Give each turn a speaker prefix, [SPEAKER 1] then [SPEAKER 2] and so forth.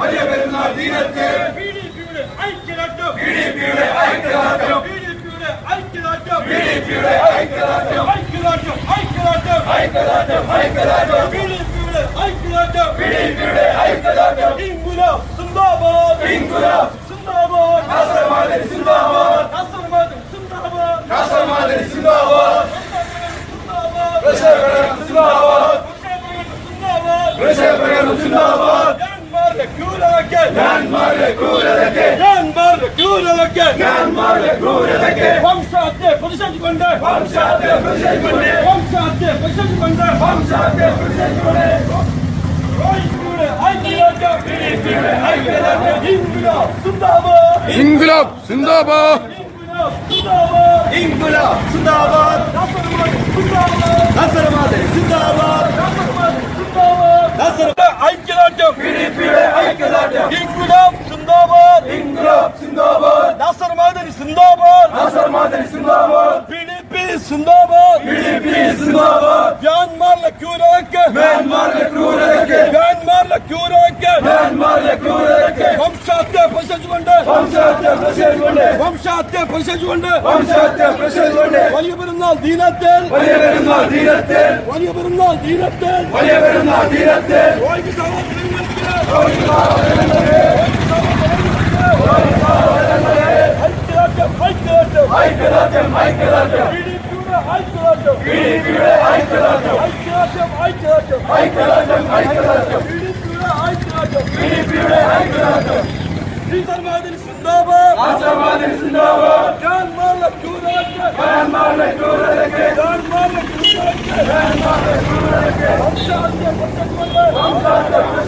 [SPEAKER 1] വലിയ പെരുന്നാൾ തീരത്ത് ഐക്യദാർഢ്യം Zindabad! പ്രക്ഷേപകരും സിന്ദാബാദ് ഞങ്ങളുടെ ക്രൂരതയ്ക്ക് ഞങ്ങളുടെ ക്രൂരതയ്ക്ക് ഞങ്ങളുടെ ക്രൂരതയ്ക്ക് ഞങ്ങളുടെ ക്രൂരതയ്ക്ക് വംശത്തെ പ്രതിഷേധിച്ചുകൊണ്ട് വംശത്തെ പ്രതിഷേധിച്ചുകൊണ്ട് വംശത്തെ പ്രതിഷേധിച്ചുകൊണ്ട് വംശത്തെ പ്രതിഷേധിച്ചുകൊണ്ട് İnkılap Sındaba İnkılap Sındaba İnkılap Sındaba Nasıl mı? Sındaba Nasıl mı? ఐక్యం పిడిపిడే ఐక్యదార్ఢ్యం ఇంక్విలాబ్ జిందాబాద్ ఇంక్విలాబ్ జిందాబాద్ నాసర్ మాదిరి జిందాబాద్ నాసర్ మాదిరి జిందాబాద్ పిడిపి జిందాబాద్ పిడిపి జిందాబాద్ మ్యాన్మార్ల క్యూరక్ మ్యాన్మార్ల క్యూరక్ ಪ್ರಶ್ನಿಸಿಕೊಂಡು ವಂಶಹತ್ಯೆ ಪ್ರಶ್ನಿಸಿಕೊಂಡು ವಂಶಹತ್ಯೆ ಪ್ರಶ್ನಿಸಿಕೊಂಡು ವಂಶಹತ್ಯೆ ಪ್ರಶ್ನಿಸಿಕೊಂಡು വലിയ പെരുന്നാൾ ദീനത്തിൽ വലിയ പെരുന്നാൾ ദീനത്തിൽ വലിയ പെരുന്നാൾ ദീനത്തിൽ വലിയ പെരുന്നാൾ ദീനത്തിൽ ഓയ്ക്ക് സഹോദരങ്ങൾക്ക് ഓയ്ക്ക് സഹോദരങ്ങൾക്ക് ഓയ്ക്ക് സഹോദരങ്ങൾക്ക് ഐക്യദാർഢ്യം ഐക്യദാർഢ്യം ഐക്യദാർഢ്യം ഐക്യദാർഢ്യം പിഡിപിയുടെ ഐക്യദാർഢ്യം പിഡിപിയുടെ ഐക്യദാർഢ്യം ഐക്യദാർഢ്യം ഐക്യദാർഢ്യം ഐക്യദാർഢ്യം ഐക്യദാർഢ്യം പിഡിപിയുടെ ഐക്യദാർഢ്യം പിഡിപിയുടെ ഐക്യദാർഢ്യം Süper Mahalleli Sundaba. Aslan Mahalleli Sundaba. Can Mahalle Kudarakke. Can Mahalle Kudarakke. Can Mahalle Kudarakke. Can Mahalle Kudarakke. Hamza Hamza Hamza Hamza